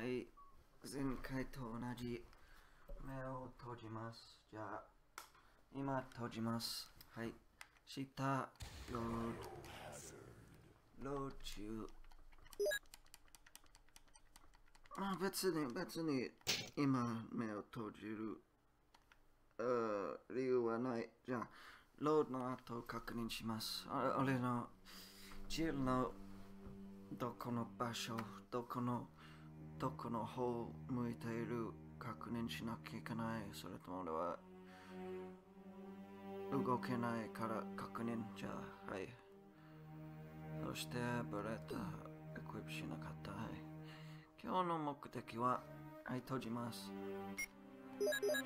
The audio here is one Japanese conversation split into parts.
はい。前回と同じ目を閉じます。じゃあ、今閉じます。はい。下、ロード、ロード中。まあ別に、別に今目を閉じる、あー理由はない。じゃあ、ロードの後確認します。あ俺のジルのどこの場所、どこのどこの方向いている確認しなきゃいけない。それとも俺は動けないから確認じゃあ、はい。そしてブレたエクイプしなかった。はい。今日の目的は、はい、閉じます。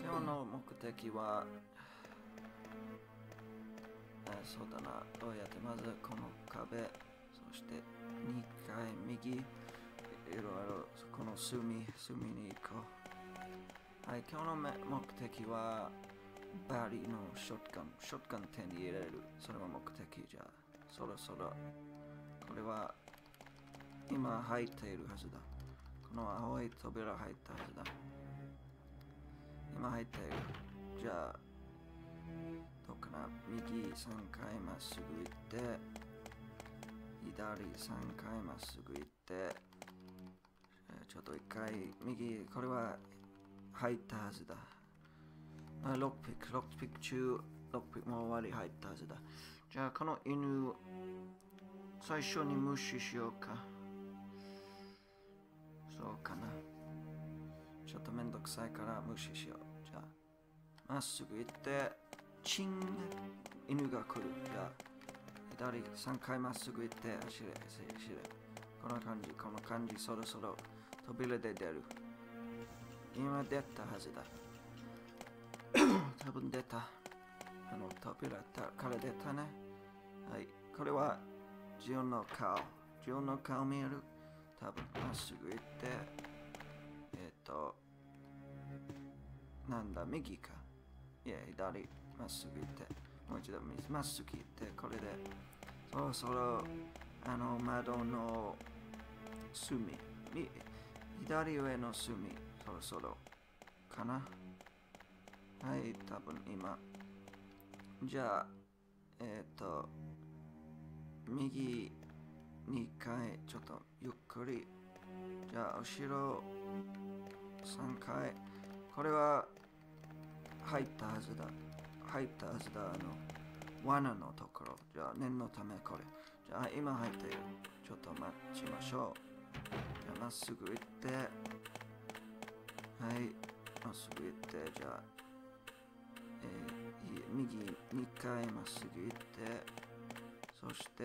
今日の目的は、あそうだな、どうやってまずこの壁、そして2回右、いろいろこの隅、隅に行こう。はい、今日の目的は、バリのショットガン、ショットガン手に入れる。それが目的じゃ。そろそろ、これは今入っているはずだ。この青い扉入ったはずだ。今入っている。じゃあ、どうかな右3回まっすぐ行って、左3回まっすぐ行って、ちょっと1回右、これは入ったはずだ。あロックピック、ロックピック中、ロックピックも終わり入ったはずだ。じゃあ、この犬、最初に無視しようか。そうかな。ちょっとめんどくさいから無視しよう。じゃあ、まっすぐ行って、チン犬が来る。じゃあ、左3回まっすぐ行って、走れ、走れ。この感じ、この感じ、そろそろ扉で出る。今出たはずだ。多分出た。あの扉から出たね。はい。これはジオンの顔。ジオンの顔見える？多分まっすぐ行って、えっ、と、なんだ、右か。いや、左、まっすぐ行って、もう一度まっすぐ行って、これで、そろそろ、あの、窓の隅、み左上の隅、そろそろ、かな。はい、多分今。じゃあ、えっ、と、右2回、ちょっとゆっくり。じゃあ、後ろ3回。これは入ったはずだ。入ったはずだ。あの、罠のところ。じゃあ、念のためこれ。じゃあ、今入っている。ちょっと待ちましょう。じゃあ、まっすぐ行って。はい。まっすぐ行って、じゃあ、えー右2回まっすぐ行って、そして、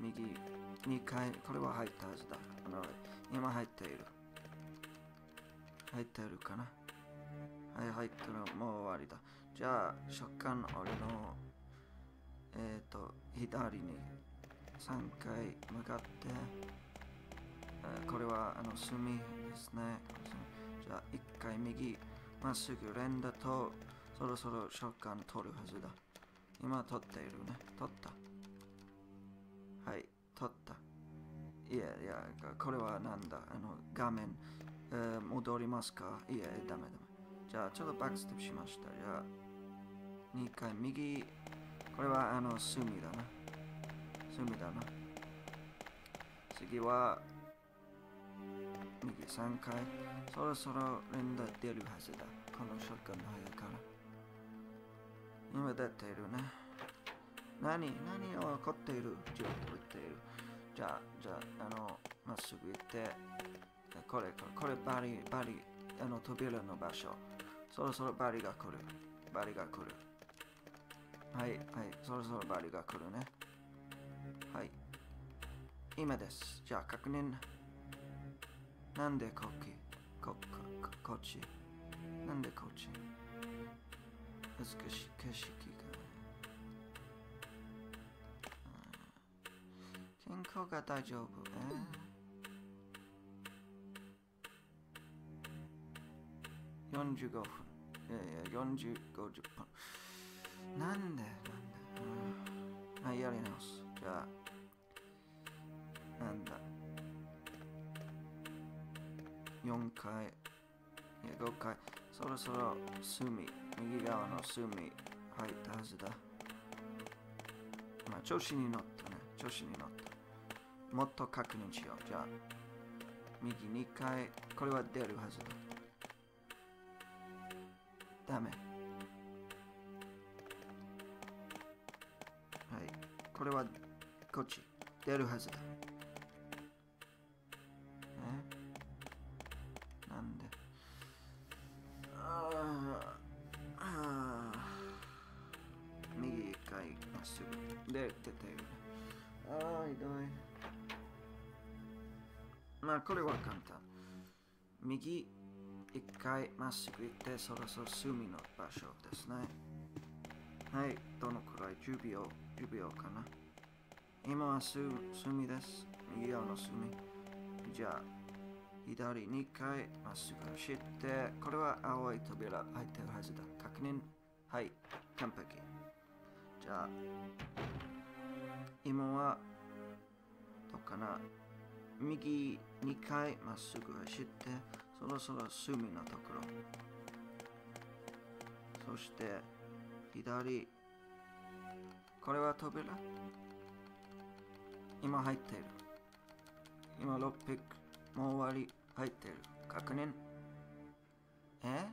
右2回、これは入ったはずだ。あの今入っている。入っているかなはい、入ってる。もう終わりだ。じゃあ、食感、俺の、えっ、ー、と、左に3回向かって、えこれはあの隅ですね。じゃあ、1回右、まっすぐ連打と、そろそろ食感取るはずだ。今取っているね。取った。はい、取った。いやいや、これはなんだ？あの画面、えー戻りますか？いや、ダメダメ。じゃあ、ちょっとバックステップしました。じゃあ、2回右。これはあの隅だな。隅だな。次は、右3回。そろそろ連打出るはずだ。このショットの早から。今出ているね。何何を起こっている？ちょっと言っている。じゃあ、じゃあ、あの、まっすぐ行って、これ、これ、これバリ、バリ、あの、扉の場所。そろそろバリが来る。バリが来る。はい、はい、そろそろバリが来るね。今です。じゃあ、確認。なんでこっち？こ、こ、こっち？なんでこっち？美しい景色が。健康が大丈夫？え？ー、45分。いやいや、40、50分。なんで？なんで？うんはい、やり直す。じゃあ、なんだ。4回、いや5回。そろそろ隅、右側の隅入ったはずだ。まあ、調子に乗ったね。調子に乗った。もっと確認しよう。じゃあ、右2回、これは出るはずだ。ダメ。はい。これはこっち。出るはずだ。で、出てる。ああ、ひどい。まあ、これは簡単。右一回まっすぐ行って、そろそろ隅の場所ですね。はい、どのくらい ?10 秒、10秒かな。今はす隅です。右側の隅。じゃあ、左2回まっすぐ走って、これは青い扉入ってるはずだ。確認。はい、完璧。ゃあ、今は、どうかな？右2回まっすぐ走って、そろそろ隅のところ。そして、左。これは扉？今入っている。今6ピック。もう終わり。入ってる。確認。え？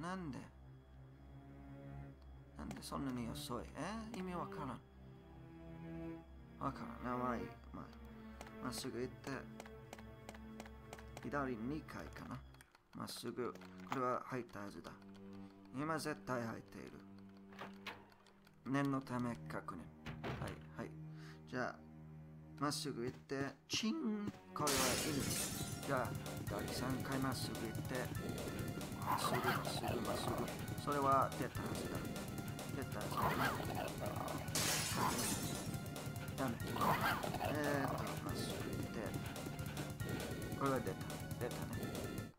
なんで？なんでそんなに遅い？え？意味わからん。わからん。名前、まあ、まっすぐ行って、左2回かな。まっすぐ。これは入ったはずだ。今絶対入っている。念のため確認。はい、はい。じゃあ、まっすぐ行って、チンこれは犬。じゃあ、左3回まっすぐ行って、まっすぐ、まっすぐ、まっすぐ。それは出たはずだ。ダメ。えーっと、まっすぐ行って、これは出た。出たね。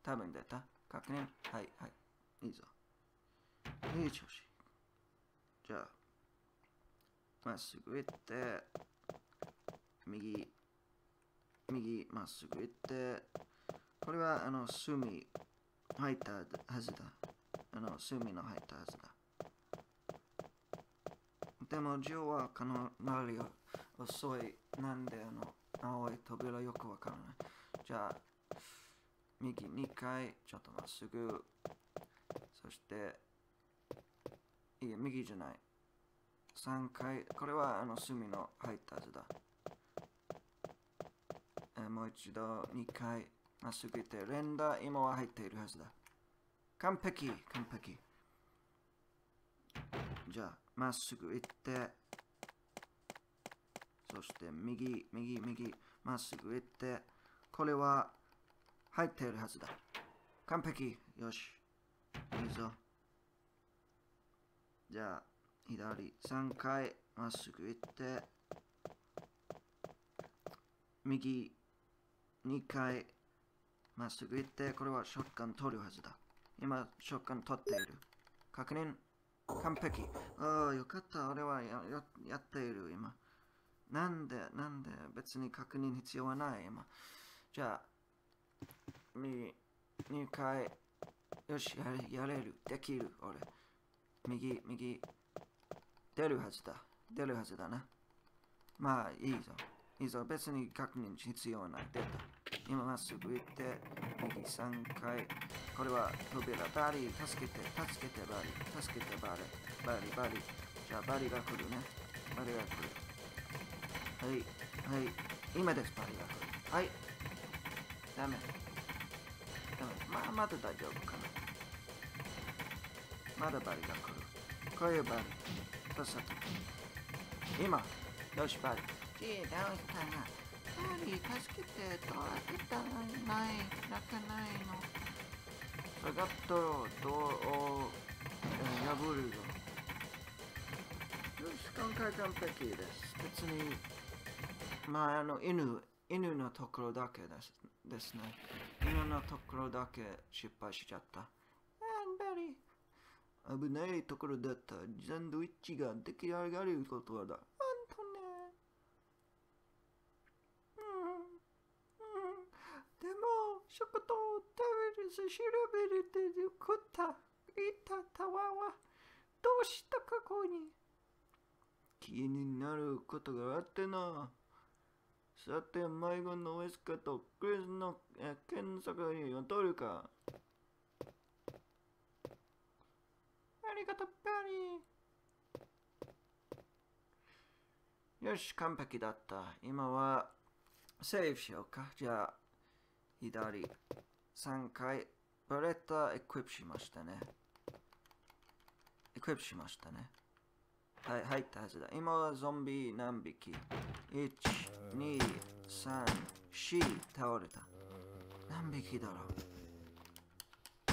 多分出た。確認。はい、はい。い。い。ぞ。い。い。調子。じゃあ、まっすぐ行って、右、右、まっすぐ行って、これはあの、隅、入ったはずだ。あの、隅の入ったはずだ。でも、ジョーはかなり遅い。なんであの、青い扉よくわからない。じゃあ、右2回、ちょっとまっすぐ。そして、いや、右じゃない。3回、これはあの隅の入ったはずだ。えーもう一度2回まっすぐ行って、連打今は入っているはずだ。完璧、完璧。じゃあ、まっすぐ行って、そして右、右、右、まっすぐ行って、これは入っているはずだ。完璧、よし。いいぞ。じゃあ、左3回まっすぐ行って、右2回まっすぐ行って、これはショットガン取るはずだ。今、ショットガン取っている。確認完璧。ああ、よかった。俺はやややっている、今。なんで、なんで、別に確認必要はない、今。じゃあ、右2回、よし、やれやれる。できる、俺。右、右、出るはずだ。出るはずだな。まあ、いいぞ。いいぞ。別に確認必要ない。出た。今すぐ行って、右3回。これは扉。バリー、助けて、助けて、バリー。助けて、バリー。バリー、バリー。じゃあ、バリーが来るね。バリーが来る。はい、はい。今です、バリーが来る。はい。ダメ。ダメ。まあ、まだ大丈夫かな。まだバリーが来る。こういうバリ。さっさと。今。よし、バリ。じい、どうしたな。バリ、助けて。どうやってたない。泣かないの。下がったろ。ドアを、えー破るぞ。よし、今回完璧です。別に、まあ、あの、犬、犬のところだけですですね。犬のところだけ失敗しちゃった。危ないところだった。サンドイッチが出来上がることはだ。ほんとね。うん。うん。調べるてることいたたわはどうした過去に？気になることがあってな。さて、迷子のウェスカとクリスのえ検索にを取るか。ありがとう、ペリー。よし、完璧だった。今は、セーフしようか。じゃあ、左、3回、バレッタエクイプしましたね。エクイプしましたね。はい、入ったはずだ。今はゾンビ何匹 ?1、2、3、4倒れた。何匹だろ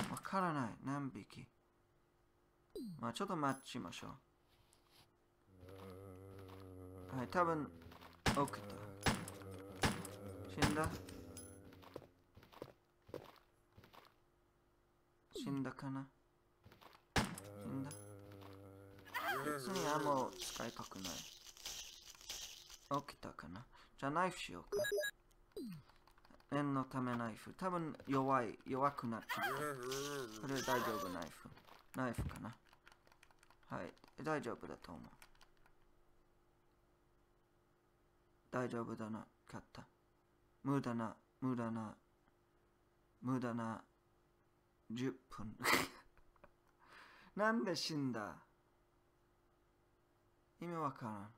う？わからない。何匹？まあちょっと待ちましょう。はい、多分、起きた。死んだ？死んだかな死んだ別にあんま使いたくない。起きたかなじゃあナイフしようか。念のためナイフ。多分弱い、弱くなっちゃった。これ大丈夫ナイフ。ナイフかなはい、大丈夫だと思う。大丈夫だな、勝った。無駄な、無駄な、無駄な10分。なんで死んだ？意味わからん。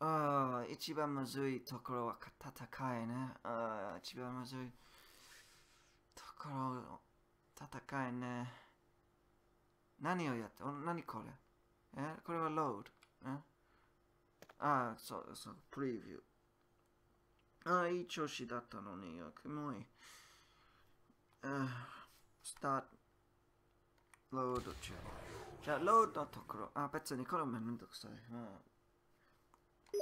ああ、一番むずいところは戦いね。ああ、一番むずいところ、戦いね。何をやってお何これ？え？これはロードえ？ああ、そうそう、プレビュー。ああ、いい調子だったのに、キモい。あスタート。ロード中。じゃあ、ロードのところ。あ、別にこれめんどくさい。まあ、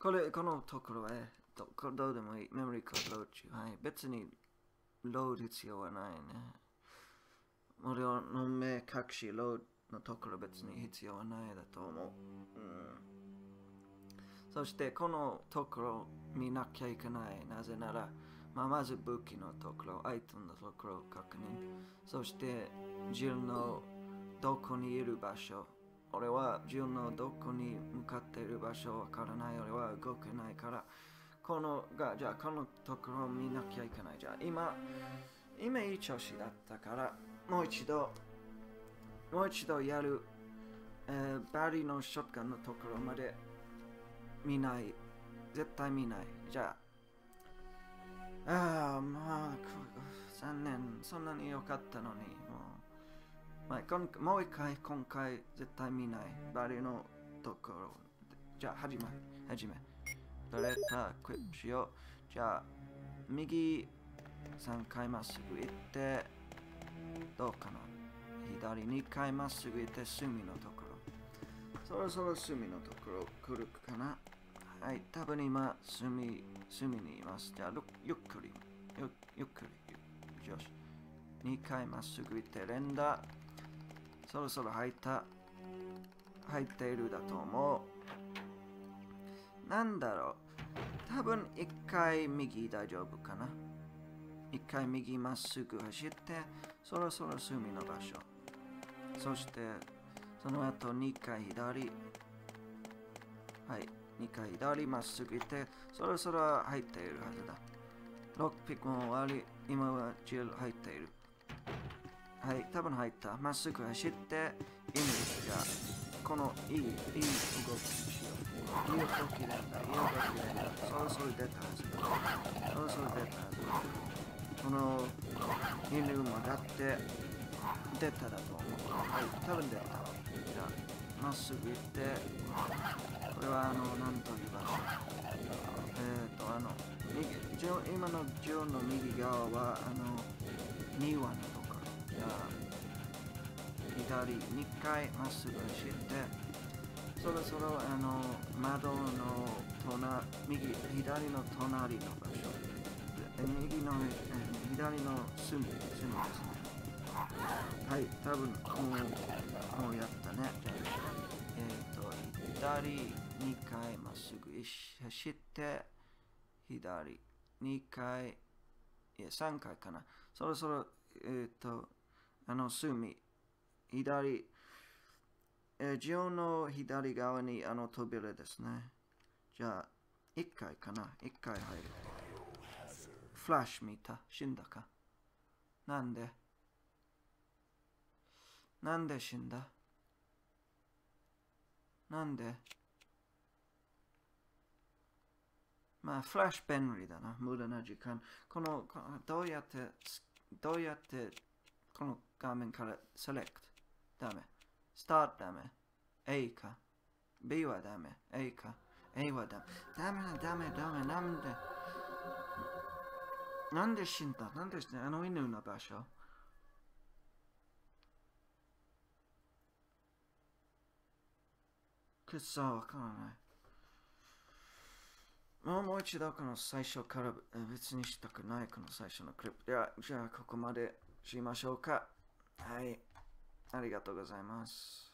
これ、このところへ、どこどうでもいい。メモリーコードロード中。はい。別に、ロード必要はないね。俺の目隠し、ロードのところ別に必要はないだと思う。うん、そして、このところ見なきゃいけない。なぜなら、まあ、まず武器のところ、アイテムのところを確認。そして、ジルのどこにいる場所。俺はジルのどこに向かっている場所わからない。俺は動けないから。このが、じゃあこのところを見なきゃいけない。じゃあ今、今いい調子だったから、もう一度、もう一度やる、えーバリのショットガンのところまで見ない。絶対見ない。じゃあ、ああ、まあ、残念。そんなに良かったのに、もう。まあ、今もう一回、今回、絶対見ない。バリのところ。じゃあ、始め。始め。バレたクリップしよう。じゃあ、右3回まっすぐ行って、どうかな左2回まっすぐ行って、隅のところ。そろそろ隅のところ来るかなはい、多分今、隅、隅にいます。じゃあ、ゆっくり、ゆゆっくり、よし。2回まっすぐ行って、連打。そろそろ入った。入っているだと思う。なんだろう。多分1回右大丈夫かな。1回右まっすぐ走って、そろそろ隅の場所。そして、その後2回左。はい。2回左まっすぐ行って、そろそろ入っているはずだ。ロックピックも終わり、今はジル入っている。はい、多分入った。まっすぐ走って、イメージが、このいい、いい動きにしよう。いい動きなんだ、いい動きなんだ。そろそろ出たはずだ。そろそろ出たはずだ。この犬もだって、出ただと思う。はい、多分出た。じゃあ、まっすぐ行って、れはあの、なんという場所えっ、ー、と、あの、右ジョ今のジョーの右側は、あの、庭のとこ。じゃあ、左2回まっすぐ走って、そろそろあの、窓の隣、右、左の隣の場所。右の、え左の隅、隅ですね。はい、多分もう、もうやったね。えっ、と、左2回まっすぐ走って、左2回、いや、3回かな。そろそろ、えっ、と、あの隅、左、えー、ジオンの左側にあの扉ですね。じゃあ、一回かな一回入る。フラッシュ見た死んだかなんでなんで死んだなんでまあ、フラッシュ便利だな。無駄な時間。この、どうやって、どうやって、この画面からセレクトダメ。スタートダメ。A か。B はダメ。A か。A はダメ。ダメだ、ダメ、ダメ、なんで。なんで死んだ？なんで死んだ？あの犬の場所くっそ、わからない。もう一度この最初から別にしたくないこの最初のクリップ。では、じゃあここまでしましょうか。はい。ありがとうございます。